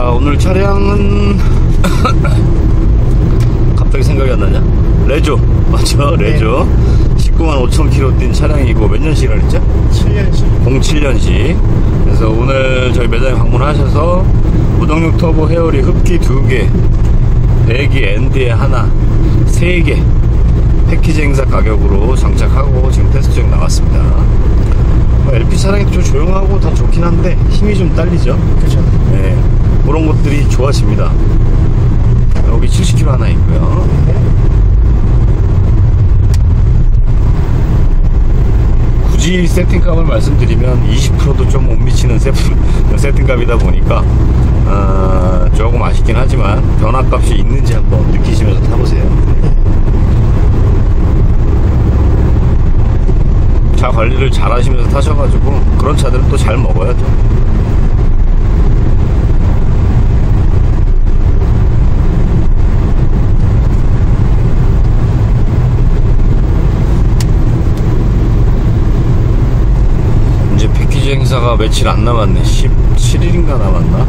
자 오늘 차량은 갑자기 생각이 안 나냐? 레조 맞죠? 레조 19만 5천 킬로 뛴 차량이고 몇 년식이라 그랬죠? 7년식 07년식 그래서 오늘 저희 매장에 방문하셔서 무동력 터보 회오리 흡기 2개 배기 end에 하나 3개 패키지 행사 가격으로 장착하고 지금 테스트 중 나왔습니다 뭐 LP 차량이 좀 조용하고 다 좋긴 한데 힘이 좀 딸리죠. 그렇죠 네, 그런 것들이 좋아집니다. 여기 70km 하나 있고요. 굳이 세팅값을 말씀드리면 20%도 좀 못 미치는 세팅, 세팅값이다 보니까 어, 조금 아쉽긴 하지만 변화값이 있는지 한번 느끼시면서 타보세요. 차 관리를 잘 하시면서 타셔가지고 그런 차들은 또 잘 먹어야죠. 이제 패키지 행사가 며칠 안 남았네. 17일인가 남았나?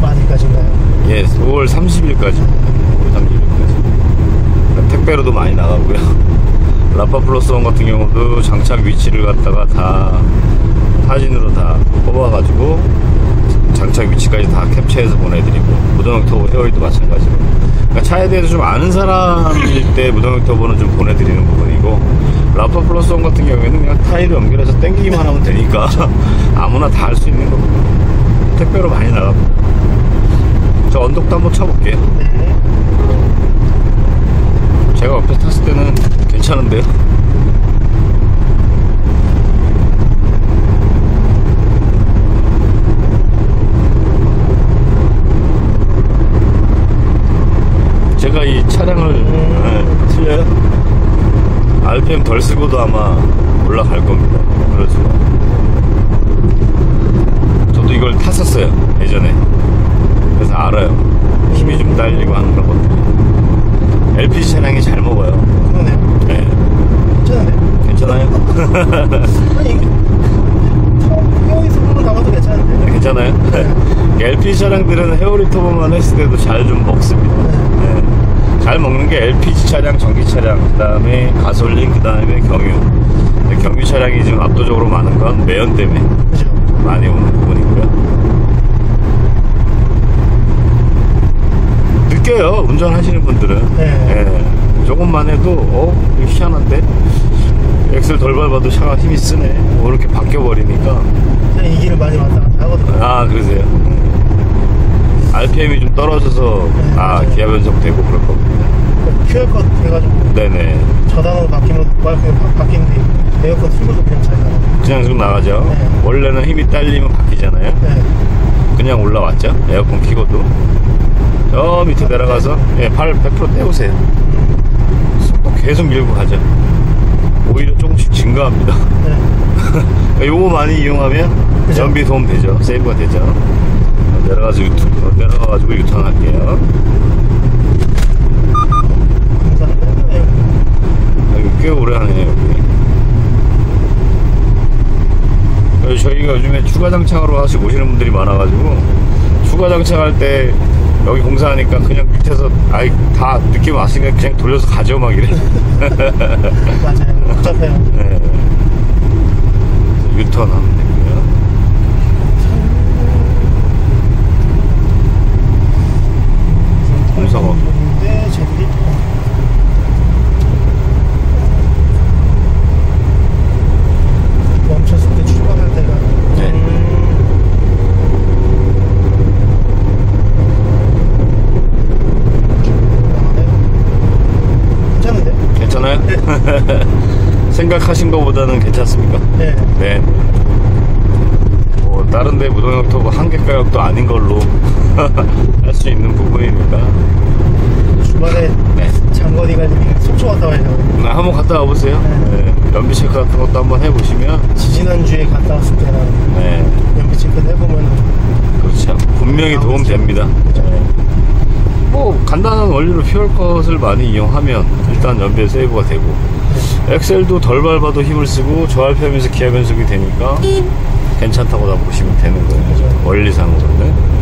많이까지인가요? 예, 5월 30일까지. 5월 30일까지. 택배로도 많이 나가고요. 라파 플러스 원 같은 경우도 장착 위치를 갖다가 다 사진으로 다 뽑아가지고 장착 위치까지 다 캡처해서 보내드리고 무동력 터보 회오리도 마찬가지로. 그러니까 차에 대해서 좀 아는 사람일 때 무동력 터보는 좀 보내드리는 부분이고 라파 플러스 원 같은 경우에는 그냥 타일을 연결해서 땡기기만 하면 되니까 아무나 다 할 수 있는 거거든요. 택배로 많이 나가고. 저 언덕도 한번 쳐볼게요. 네. 제가 옆에 탔을 때는 괜찮은데요? 제가 이 차량을 네, 틀려요? RPM 덜 쓰고도 아마 올라갈 겁니다. 그래서 저도 이걸 탔었어요 예전에. 그래서 알아요. 힘이 좀 딸리고 하는 거거든요 LPG 차량이 잘 먹어요. 괜찮은데 괜찮아요? 아니 헤어리 속도로 나가도 괜찮은데 괜찮아요? LPG 차량들은 헤어리 터보만 했을 때도 잘 좀 먹습니다 네. 잘 먹는 게 LPG 차량, 전기 차량, 그 다음에 가솔린, 그 다음에 경유. 경유 차량이 지금 압도적으로 많은 건 매연 때문에 그죠 많이 오는 부분이고요. 느껴요, 운전하시는 분들은. 네. 예, 조금만 해도, 어, 이거 희한한데? 엑셀 덜 밟아도 차가 힘이 쓰네. 뭐 이렇게 바뀌어버리니까. 그냥 이 길을 많이 왔다 갔다 하거든요 아, 그러세요? RPM이 좀 떨어져서, 아, 기아 변속되고 그럴 겁니다. QR컷 해가지고 네네. 저단으로 바뀌면 와이프가 바- 바뀌는데 에어컨 틀고도 그냥 잘 나가요 그냥 쭉 나가죠. 네. 원래는 힘이 딸리면 바뀌잖아요. 네 그냥 올라왔죠. 에어컨 키고도. 저 밑에 내려가서, 예, 발100% 떼우세요. 속도 계속 밀고 가죠. 오히려 조금씩 증가합니다. 네. 요거 많이 이용하면 그죠. 전비 도움 되죠. 세이브가 되죠. 내려가서 유턴, 내려가가지고 유턴 할게요. 공사는 끝나요 여기 꽤 오래 하네요. 여기 저희가 요즘에 추가 장착으로 하시고 오시는 분들이 많아가지고, 추가 장착할 때 여기 공사하니까 그냥 밑에서, 아이, 다 느낌 왔으니까 그냥 돌려서 가죠, 막 이래. 맞아요 복잡해요 네. 유턴 하면 되고요. 공사가. 네 제들이 멈췄을 때 출발할 때가 네. 괜찮은데? 괜찮아요? 생각하신 것보다는 괜찮습니까? 네. 네. 뭐 다른 데 무동형 터보 한계 가격도 아닌 걸로 할 수 있는 부분이니까 주말에 네. 장거리 갈 일이 속초 갔다 와야. 네, 한번 갔다 와보세요. 네. 연비 체크 같은 것도 한번 해보시면 지지난주에 갔다 왔을 때랑 네. 연비 체크를 해보면 그렇죠. 분명히 도움 됩니다. 뭐 간단한 원리로 fuel cut을 많이 이용하면 일단 연비에 save가 되고 엑셀도 덜 밟아도 힘을 쓰고 저RPM에서 기아 변속이 되니까 괜찮다고 다 보시면 되는 거예요. 원리상으로는.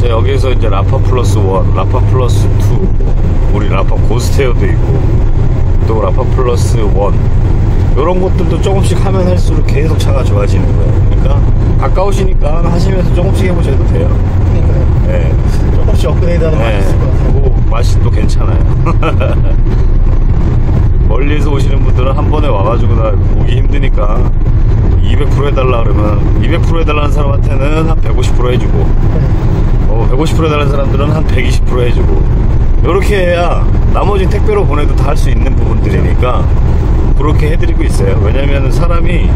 자 여기에서 이제 라파 플러스 1, 라파 플러스 2 우리 라파 고스테어도 있고 또 라파 플러스 1 이런 것들도 조금씩 하면 할수록 계속 차가 좋아지는 거예요. 그러니까 가까우시니까 하시면서 조금씩 해보셔도 돼요. 멀리서 오시는 분들은 한 번에 와가지고 나 오기 힘드니까 200% 해달라 그러면 200% 해달라는 사람한테는 한 150% 해주고 네. 어, 150% 해달라는 사람들은 한 120% 해주고 이렇게 해야 나머지 택배로 보내도 다 할 수 있는 부분들이니까 그렇게 해드리고 있어요. 왜냐면 사람이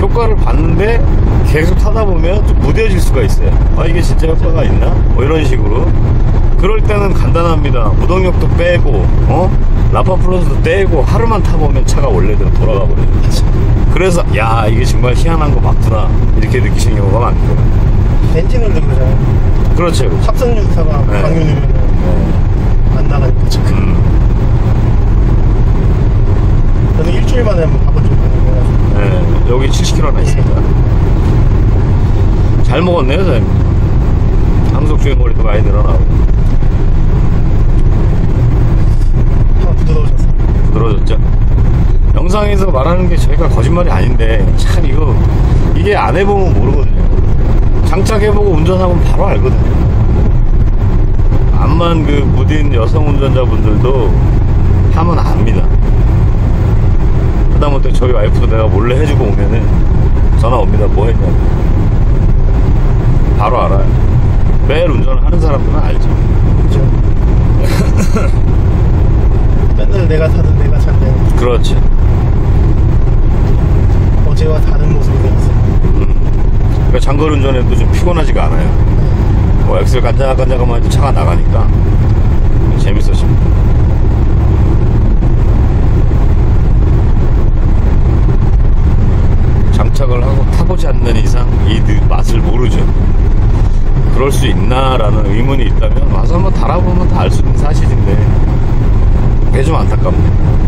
효과를 봤는데 계속 타다 보면 좀 무뎌질 수가 있어요. 아 이게 진짜 효과가 있나? 뭐 이런 식으로 그럴 때는 간단합니다. 무동력도 빼고 어 라파 플러스도 떼고 하루만 타보면 차가 원래대로 돌아가 버려요. 그래서 야 이게 정말 희한한 거 맞구나 이렇게 느끼시는 경우가 많고요. 엔진을 넣으잖아요. 그렇죠. 합성유사가 네. 강유 넣으면 네. 안 나가니까. 음. 저는 일주일 만에 한번 바꿔 좀 가는 거라 네, 여기 70km나 있습니다. 잘 먹었네요, 사장님. 항속 주행 거리도 많이 늘어나고 참 부드러우셨어요. 부드러워졌죠. 영상에서 말하는 게 저희가 거짓말이 아닌데 참 이거 이게 안 해보면 모르거든요. 장착해보고 운전하면 바로 알거든요. 암만 그 무딘 여성 운전자분들도 하면 압니다. 하다못해 저희 와이프도 내가 몰래 해주고 오면은 전화 옵니다. 뭐 했냐고. 바로 알아요. 매일 운전을 하는 사람들은 알죠. 그죠. 맨날 내가 타든 내가 찬데 그렇지. 어제와 다른 모습이 되었어요. 그러니까 장거리 운전해도 좀 피곤하지가 않아요. 뭐 엑셀 간장간장하면 차가 나가니까 재밌어집니다. 장착을 하고 타보지 않는 이상 이 느- 맛을 모르죠. 그럴 수 있나라는 의문이 있다면 와서 한번 달아보면 다 알 수 있는 사실인데 그게 좀 안타깝네요.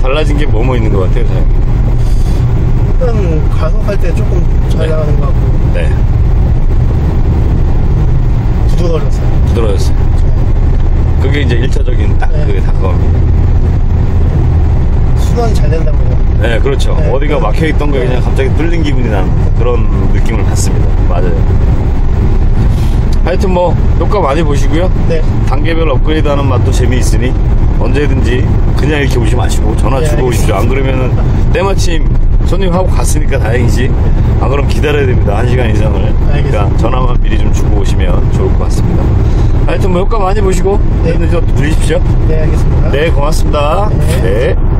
달라진 게 뭐뭐 있는 것 같아요, 사장님? 일단 가속할 때 조금 잘 네. 나가는 것 같고 네, 부드러워졌어요. 부드러웠어요. 그게 이제 1차적인 딱 네. 그게 다가옵니다. 순환이 잘 된다고 해요. 네, 그렇죠. 네, 어디가 그- 막혀있던 게 네. 그냥 갑자기 뚫린 기분이 나는 그런 느낌을 받습니다. 맞아요. 하여튼 뭐, 효과 많이 보시고요. 네. 단계별 업그레이드 하는 맛도 재미있으니 언제든지 그냥 이렇게 오지 마시고 전화 네, 주고 오십시오. 안 그러면은 때마침 손님하고 갔으니까 다행이지. 안 그러면 기다려야 됩니다. 한 시간 이상을. 그러니까 알겠습니다. 전화만 미리 좀 주고 오시면 좋을 것 같습니다. 하여튼 뭐 효과 많이 보시고 네. 내일도 좀 들리십시오. 네, 알겠습니다. 네, 고맙습니다. 네. 네.